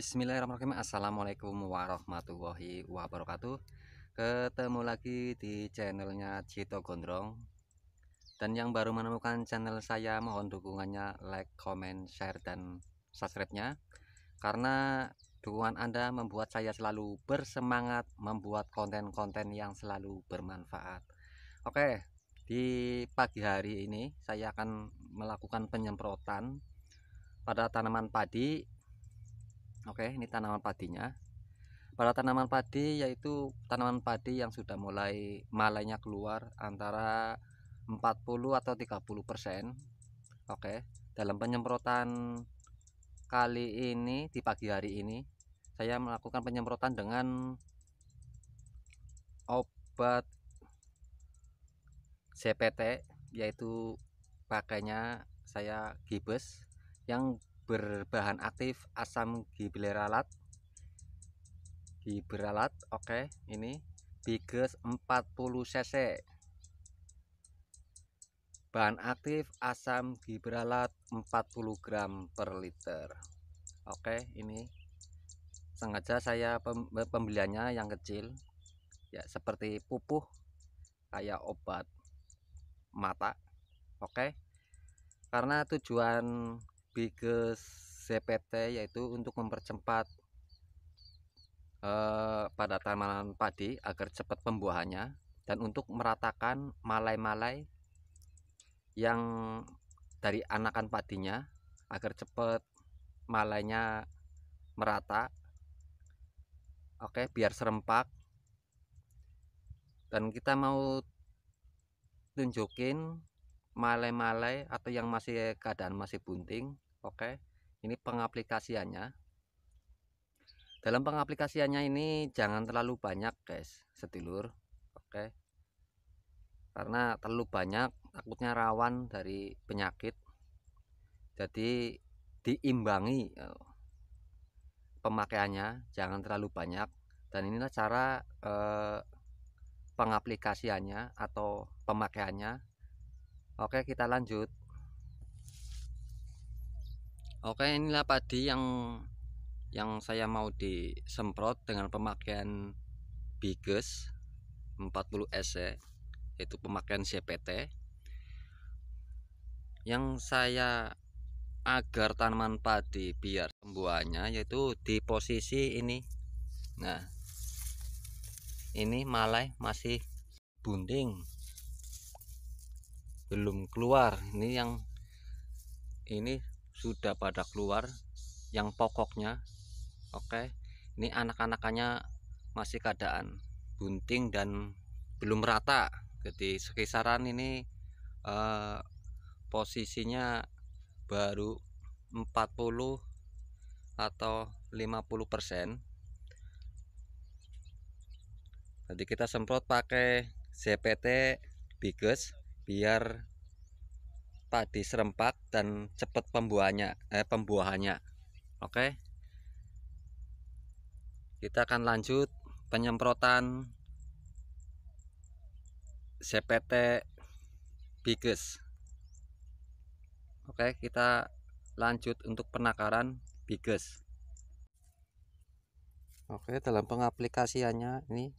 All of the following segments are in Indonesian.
Bismillahirrahmanirrahim. Assalamualaikum warahmatullahi wabarakatuh. Ketemu lagi di channelnya Cito Gondrong. Dan yang baru menemukan channel saya Mohon dukungannya like, comment, share, dan subscribe-nya. Karena dukungan Anda membuat saya selalu bersemangat Membuat konten-konten yang selalu bermanfaat. Oke di pagi hari ini saya akan melakukan penyemprotan pada tanaman padi Oke, ini tanaman padinya. Pada tanaman padi yaitu tanaman padi yang sudah mulai malainya keluar antara 40 atau 30 persen. Oke, dalam penyemprotan kali ini di pagi hari ini saya melakukan penyemprotan dengan obat CPT yaitu pakainya saya gibes yang berbahan aktif asam gibralalat gibralalat oke okay, ini biges 40 cc. Bahan aktif asam gibralalat 40 gram per liter. Oke okay, ini sengaja saya pembeliannya yang kecil ya seperti pupuh kayak obat mata. Oke okay. karena tujuan biges CPT yaitu untuk mempercepat eh, pada tanaman padi agar cepat pembuahannya dan untuk meratakan malai-malai yang dari anakan padinya agar cepat malainya merata. Oke biar serempak. Dan kita mau tunjukin malai-malai atau yang masih keadaan masih bunting oke ini pengaplikasiannya. Dalam pengaplikasiannya ini jangan terlalu banyak guys sedulur oke. Karena terlalu banyak takutnya rawan dari penyakit. Jadi diimbangi eh, pemakaiannya jangan terlalu banyak. Dan inilah cara eh, pengaplikasiannya atau pemakaiannya Oke kita lanjut. Oke inilah padi yang yang saya mau disemprot dengan pemakaian Biges 40 SC yaitu pemakaian CPT yang saya agar tanaman padi biar pembuahannya yaitu di posisi ini. Nah ini malai masih bunding belum keluar. Ini yang ini sudah pada keluar yang pokoknya oke? Ini anak-anakannya masih keadaan bunting dan belum rata. Jadi sekisaran ini eh, posisinya baru 40 atau 50 persen. Jadi kita semprot pakai CPT Biges biar padi serempak dan cepat pembuahannya eh pembuahannya. Oke? Kita akan lanjut penyemprotan CPT biges oke kita lanjut untuk penakaran biges oke dalam pengaplikasiannya ini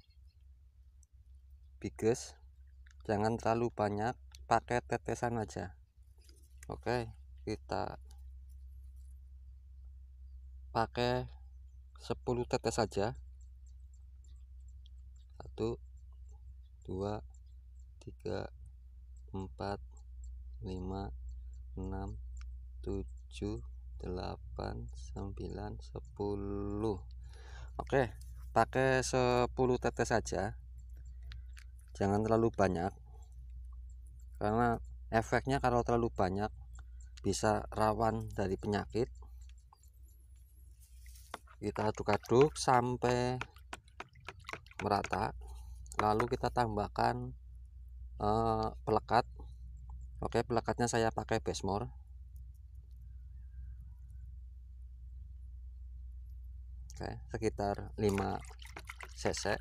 biges jangan terlalu banyak pakai tetesan aja. Oke kita pakai 10 tetes saja. 1 2 3 4 5 6 7 8 9 10 oke pakai 10 tetes saja jangan terlalu banyak. Karena efeknya kalau terlalu banyak bisa rawan dari penyakit. Kita aduk-aduk sampai merata lalu kita tambahkan eh, pelekat. Oke pelekatnya saya pakai besmor oke sekitar 5 cc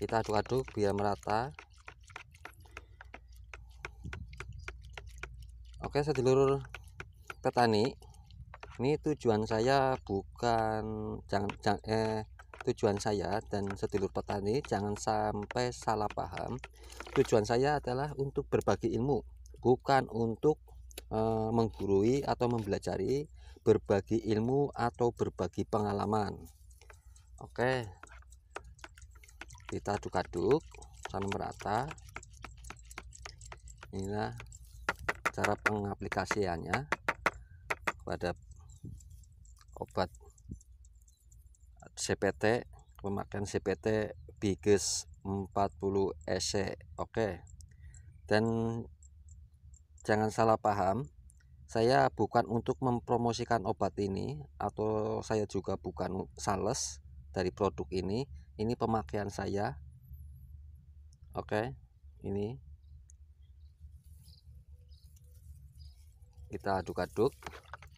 kita aduk-aduk biar merata. Oke sedulur petani ini tujuan saya bukan jangan, jangan eh tujuan saya dan sedulur petani jangan sampai salah paham. Tujuan saya adalah untuk berbagi ilmu bukan untuk eh, menggurui atau mempelajari berbagi ilmu atau berbagi pengalaman. Oke kita aduk-aduk sampai merata. Inilah cara pengaplikasiannya pada obat CPT pemakaian CPT Biges 40 EC oke. Dan jangan salah paham saya bukan untuk mempromosikan obat ini atau saya juga bukan sales dari produk ini ini pemakaian saya. Oke ini. Kita aduk-aduk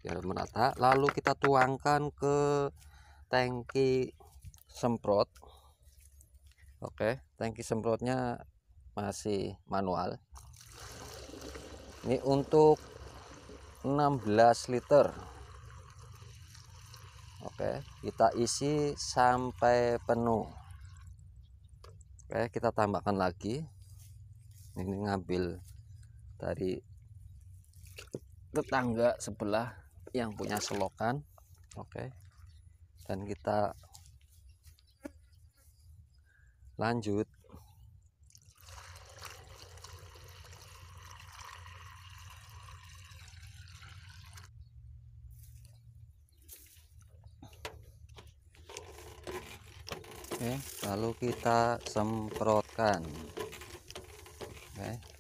biar merata. Lalu kita tuangkan ke tangki semprot. Oke tangki semprotnya masih manual. Ini untuk 16 liter oke kita isi sampai penuh. Oke kita tambahkan lagi. Ini ngambil dari tetangga sebelah yang punya selokan. Oke dan kita lanjut Oke, lalu kita semprotkan. Oke.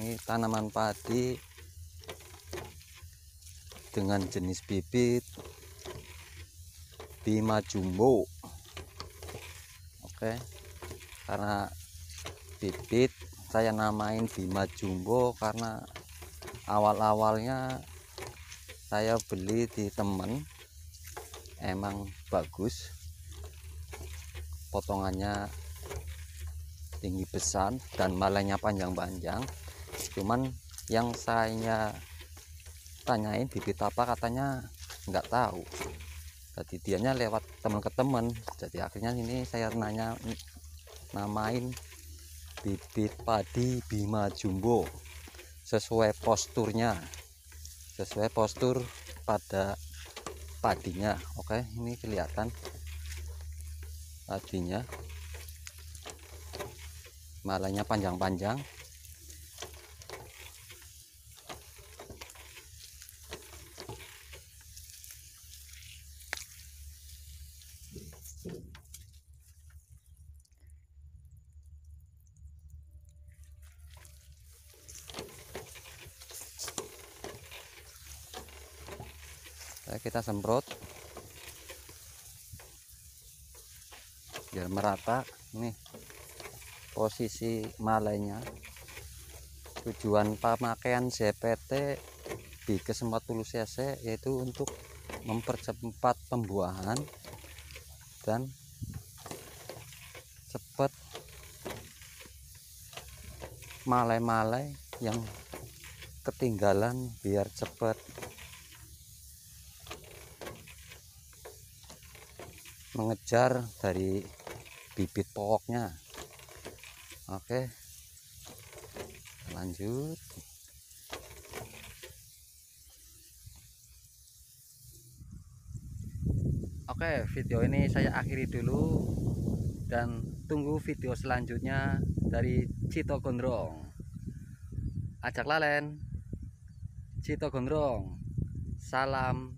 ini tanaman padi dengan jenis bibit Bima Jumbo oke karena bibit saya namain Bima Jumbo karena awal-awalnya saya beli di temen. Emang bagus. Potongannya tinggi besar dan malainya panjang-panjang. Cuman yang saya tanyain bibit apa katanya nggak tahu. Jadi dianya lewat teman ke teman jadi akhirnya ini saya nanya namain bibit padi Bima Jumbo sesuai posturnya sesuai postur pada padinya. Oke ini kelihatan padinya. Malahnya panjang-panjang kita semprot. Biar merata. Nih posisi malainya. Tujuan pemakaian ZPT di ke 40 cc yaitu untuk mempercepat pembuahan dan cepat malai-malai yang ketinggalan biar cepat mengejar dari bibit pokoknya. Oke. Lanjut. Oke video ini saya akhiri dulu dan tunggu video selanjutnya dari Cito Gondrong. Ajak lalen. Cito Gondrong. Salam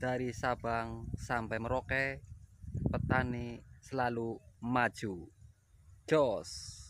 dari Sabang sampai Merauke petani selalu maju. Jos